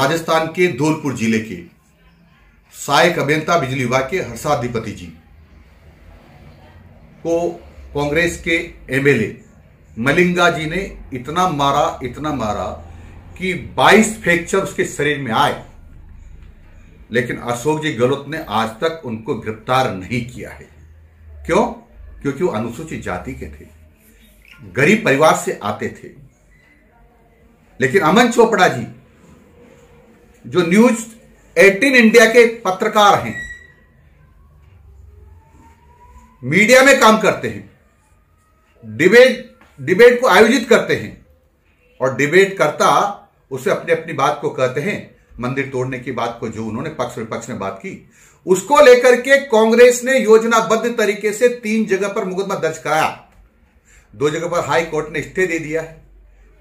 राजस्थान के धौलपुर ज़िले के सहायक अभियंता बिजली विभाग के हर्षाधिपति जी को कांग्रेस के एमएलए मलिंगा जी ने इतना मारा इतना मारा कि 22 फ्रैक्चर उसके शरीर में आए। लेकिन अशोक जी गहलोत ने आज तक उनको गिरफ़्तार नहीं किया है। क्यों? क्योंकि वो अनुसूचित जाति के थे। गरीब परिवार से आते थे। लेकिन अमन चोपड़ा जी जो न्यूज़ 18 इंडिया के पत्रकार हैं, मीडिया में काम करते हैं, डिबेट डिबेट को आयोजित करते हैं, और डिबेट करता उसे अपनी अपनी बात को कहते हैं, मंदिर तोड़ने की बात को जो उन्होंने पक्ष विपक्ष में बात की, उसको लेकर के कांग्रेस ने योजनाबद्ध तरीके से तीन जगह पर मुकदमा दर्ज कराया। दो जगह पर हाई कोर्ट ने स्टे दे दिया है।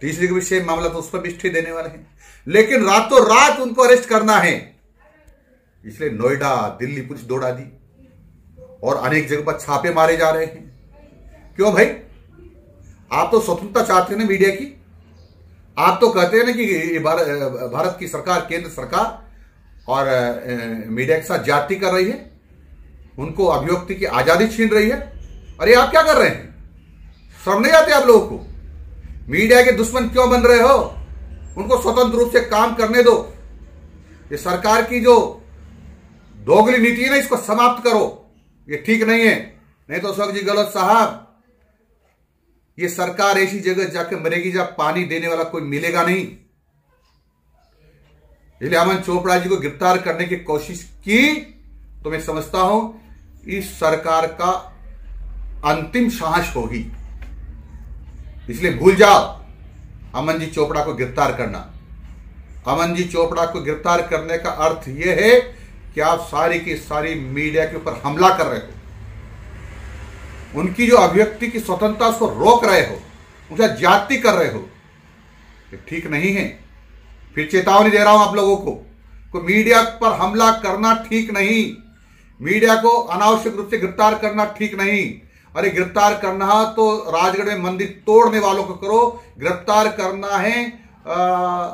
तीसरी सेम मामला तो उस पर भी देने वाले हैं। लेकिन रातों रात उनको अरेस्ट करना है। इसलिए नोएडा, दिल्ली पुलिस दौड़ा दी। और अनेक जगह पर छापे मारे जा रहे हैं। क्यों भाई? आप तो स्वतंत्रता चाहते हैं ना मीडिया की। आप तो कहते हैं ना कि भारत की सरकार, केंद्र सरकार और मीडिया के साथ जाति कर रही है। उनको अभिव्यक्ति की आज़ादी छीन रही है। अरे आप क्या कर रहे हैं? शर्म नहीं आते आप लोगों को। मीडिया के दुश्मन क्यों बन रहे हो? उनको स्वतंत्र रूप से काम करने दो। ये सरकार की जो दोगली नीति है ना, इसको समाप्त करो। ये ठीक नहीं है। नहीं तो अशोक जी गलत साहब। ये सरकार ऐसी जगह जाकर मरेगी जहाँ पानी देने वाला कोई मिलेगा नहीं। इसलिए अमन चोपड़ा जी को गिरफ़्तार करने की कोशिश की। तो मैं समझता हूँ, इस सरकार का अंतिम सांस होगी। इसलिए भूल जाओ। अमन जी चोपड़ा को गिरफ़्तार करना। अमन जी चोपड़ा को गिरफ़्तार करने का अर्थ यह है कि आप सारी की सारी मीडिया के ऊपर हमला कर रहे हो। उनकी जो अभिव्यक्ति की स्वतंत्रता उसको रोक रहे हो उनका जाति कर रहे हो ठीक नहीं है। फिर चेतावनी दे रहा हूँ आप लोगों को को मीडिया पर हमला करना ठीक नहीं। मीडिया को अनावश्यक रूप से गिरफ़्तार करना ठीक नहीं। अरे गिरफ़्तार करना तो राजगढ़ में मंदिर तोड़ने वालों को करो। गिरफ़्तार करना है आ,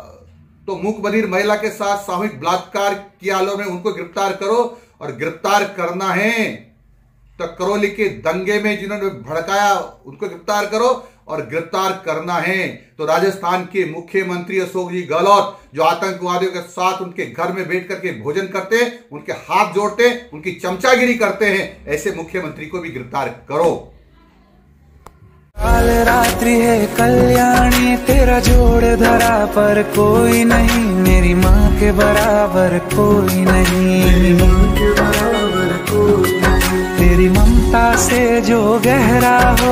तो मुख बधिर महिला के साथ सामूहिक बलात्कार किया लोगों उनको गिरफ़्तार करो और गिरफ़्तार करना है। तो करौली के दंगे में जिन्होंने भड़काया, उनको गिरफ़्तार करो और गिरफ़्तार करना है। तो राजस्थान के मुख्यमंत्री अशोक जी गहलोत, जो आतंकवादियों के साथ उनके घर में बैठ करके भोजन करते, उनके हाथ जोड़ते, उनकी चमचागिरी करते हैं, ऐसे मुख्यमंत्री को भी गिरफ़्तार करो। काल रात्रि है कल्याणी, तेरा जोड़ धरा पर कोई नहीं, मेरी माँ के बराबर कोई नहीं। तेरी ममता से जो गहरा हो।